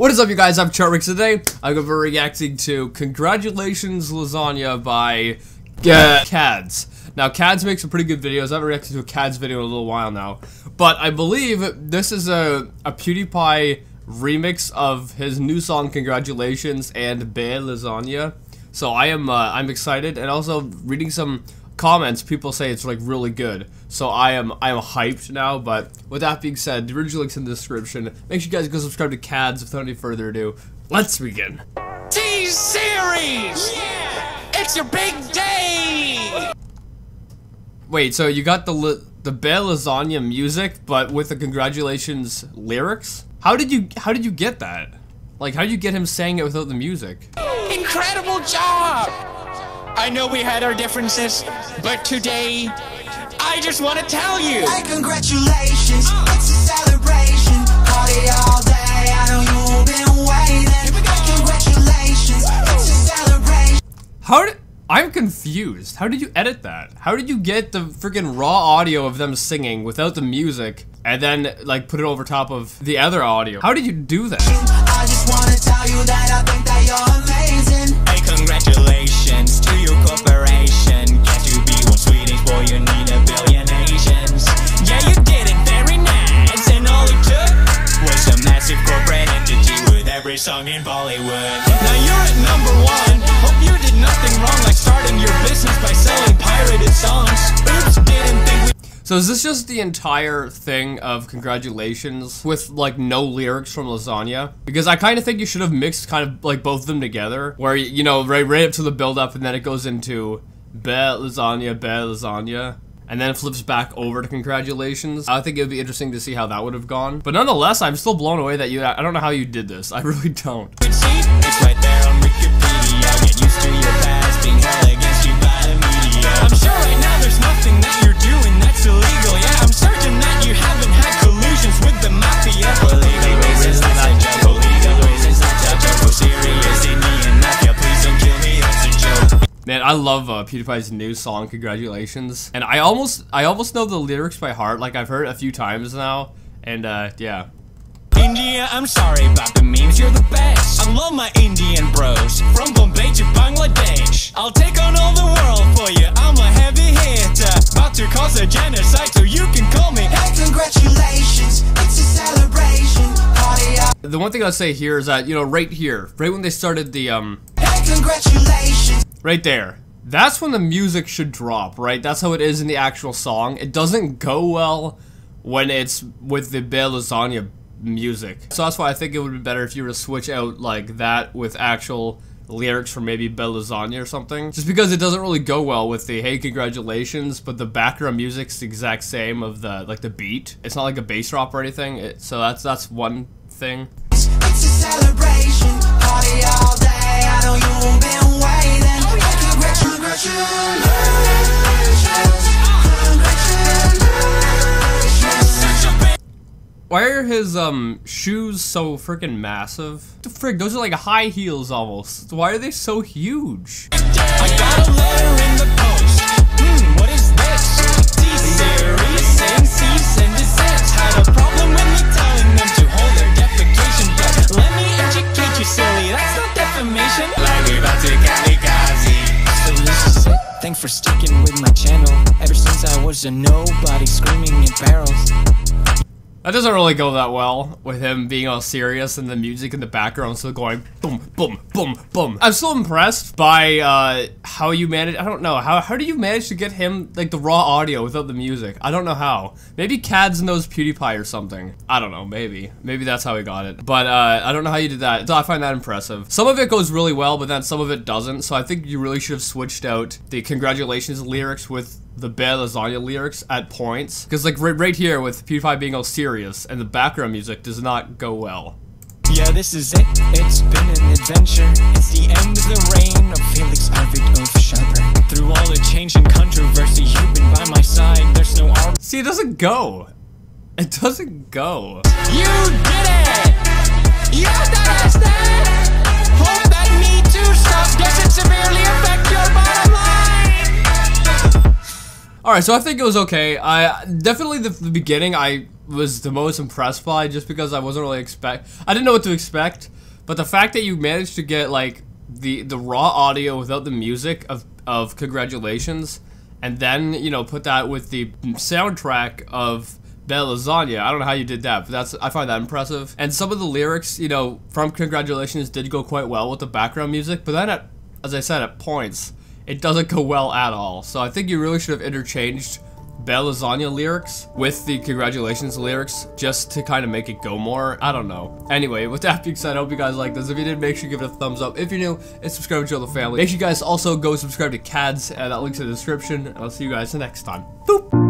What is up, you guys? I'm Charmx. Today, I'm going to be reacting to Congratulations Lasagna by uh, Katz. Now, Katz makes some pretty good videos. I haven't reacted to a Katz video in a little while now. But I believe this is a, a PewDiePie remix of his new song, Congratulations, and Belle Lasagna. So I am uh, I'm excited, and also reading some comments, people say it's like really good. So I am I am hyped now. But with that being said, the original link's in the description. Make sure you guys go subscribe to Katz. Without any further ado, let's begin. T series. Yeah. It's your big day. Wait, so you got the the Belle Lasagna music, but with the congratulations lyrics? How did you how did you get that? Like, how did you get him saying it without the music? Incredible job! I know we had our differences, but today, I just want to tell you. Hey, congratulations, it's a celebration. Party all day, I know you've been waiting. Congratulations, it's a celebration. How did... I'm confused. How did you edit that? How did you get the freaking raw audio of them singing without the music and then like put it over top of the other audio? How did you do that? Song in Bollywood. Now you're at number one. Hope you did nothing wrong, like starting your business by selling pirated songs. Oops, didn't think. So is this just the entire thing of congratulations with like no lyrics from Lasagna? Because I kind of think you should have mixed kind of like both of them together, where you know right right up to the build up and then it goes into be lasagna, be lasagna. And then flips back over to congratulations. I think it would be interesting to see how that would have gone. But nonetheless, I'm still blown away that you- I don't know how you did this. I really don't. Man, I love uh, PewDiePie's new song, Congratulations. And I almost, I almost know the lyrics by heart. Like I've heard it a few times now. And uh, yeah. India, I'm sorry about the memes, you're the best. I love my Indian bros, from Bombay to Bangladesh. I'll take on all the world for you, I'm a heavy hitter. About to cause a genocide, so you can call me. Hey, congratulations, it's a celebration. Party The one thing I'll say here is that, you know, right here, right when they started the, um, Hey, congratulations. Right there. That's when the music should drop, right? That's how it is in the actual song. It doesn't go well when it's with the Belle Lasagna music. So that's why I think it would be better if you were to switch out like that with actual lyrics from maybe Belle Lasagna or something. Just because it doesn't really go well with the hey congratulations, but the background music's the exact same of the like the beat. It's not like a bass drop or anything. It, so that's that's one thing. Why are his um shoes so freaking massive? The frig, those are like high heels almost. Why are they so huge? I got a letter in the. Thanks for sticking with my channel. Ever since I was a nobody screaming in barrels. That doesn't really go that well with him being all serious and the music in the background still going boom, boom, boom, boom. I'm still impressed by uh, how you manage. I don't know how. How do you manage to get him like the raw audio without the music? I don't know how. Maybe Katz knows PewDiePie or something. I don't know. Maybe. Maybe that's how he got it. But uh, I don't know how you did that. I find that impressive. Some of it goes really well, but then some of it doesn't. So I think you really should have switched out the congratulations lyrics with the Belle Lasagna lyrics at points. Because, like, right, right here with PewDiePie being all serious and the background music does not go well. Yeah, this is it. It's been an adventure. It's the end of the reign of Felix Arvid Ulf Kjellberg. Through all the change and controversy, you've been by my side. There's no arm. See, it doesn't go. It doesn't go. You did it! You understand? Hope that severely your bottom line. Alright, so I think it was okay. I definitely the, the beginning I was the most impressed by, just because I wasn't really expect. I didn't know what to expect, but the fact that you managed to get like the the raw audio without the music of of congratulations, and then you know put that with the soundtrack of Bella Lasagna. I don't know how you did that, but that's I find that impressive. And some of the lyrics, you know, from Congratulations did go quite well with the background music, but then at as I said at points, it doesn't go well at all. So I think you really should have interchanged Bella Lasagna lyrics with the Congratulations lyrics just to kind of make it go more. I don't know. Anyway, with that being said, I hope you guys like this. If you did, make sure you give it a thumbs up. If you're new, and subscribe to the family. Make sure you guys also go subscribe to Katz, and that link's in the description. And I'll see you guys next time. Boop!